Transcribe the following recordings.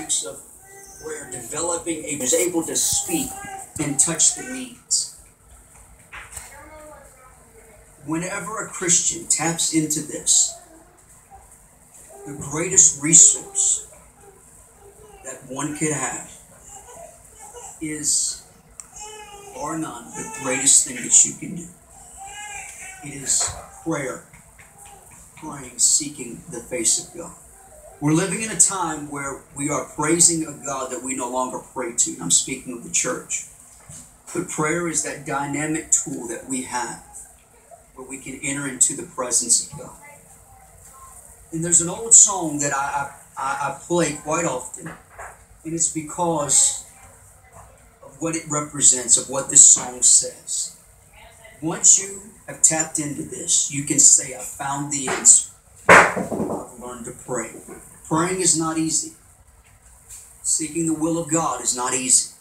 speaks of where developing, he was able to speak and touch the needs. Whenever a Christian taps into this, the greatest resource that one could have is, or none, the greatest thing that you can do. It is prayer, praying, seeking the face of God. We're living in a time where we are praising a God that we no longer pray to. I'm speaking of the church. But prayer is that dynamic tool that we have where we can enter into the presence of God. And there's an old song that I, I, I play quite often, and it's because of what it represents, of what this song says. Once you have tapped into this, you can say, I found the answer. I've to pray. Praying is not easy. Seeking the will of God is not easy.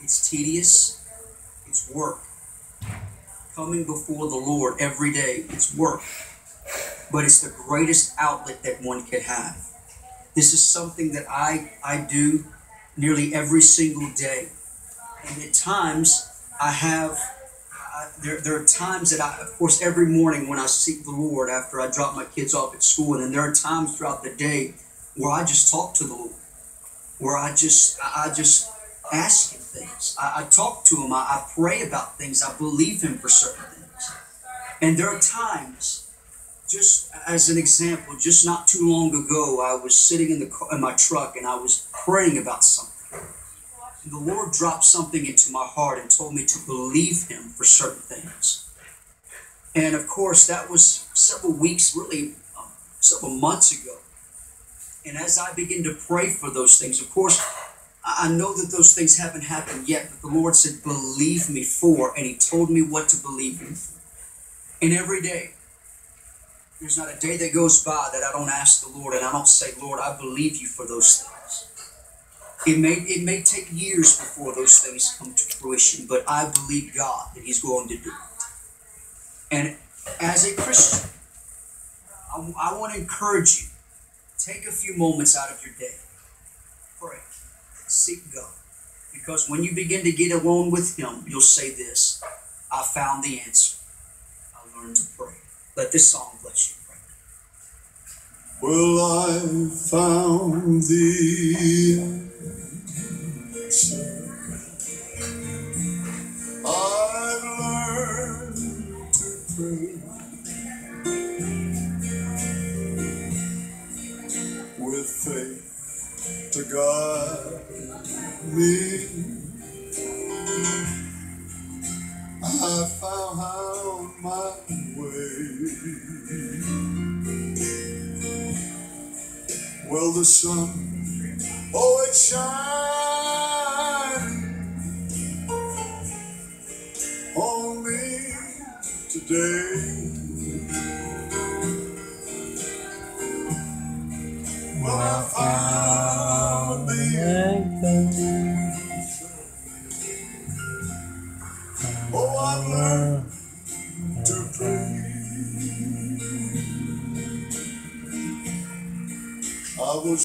It's tedious. It's work. Coming before the Lord every day, it's work but it's the greatest outlet that one could have. This is something that I, I do nearly every single day. And at times, I have, there, there are times that I, of course, every morning when I seek the Lord after I drop my kids off at school, and then there are times throughout the day where I just talk to the Lord, where I just, I just ask Him things. I, I talk to Him, I, I pray about things, I believe Him for certain things. And there are times just as an example, just not too long ago, I was sitting in the car, in my truck and I was praying about something. The Lord dropped something into my heart and told me to believe Him for certain things. And of course, that was several weeks, really um, several months ago. And as I begin to pray for those things, of course, I know that those things haven't happened yet, but the Lord said, Believe me for, and He told me what to believe Him for. And every day, there's not a day that goes by that I don't ask the Lord and I don't say, Lord, I believe you for those things. It may it may take years before those things come to fruition, but I believe God that He's going to do it. And as a Christian, I, I want to encourage you. Take a few moments out of your day. Pray. Seek God. Because when you begin to get alone with Him, you'll say this I found the answer. I learned to pray. Let this song bless you. Well, I found the me. I found my way. Well, the sun, oh, it shines on me today. Well, I found the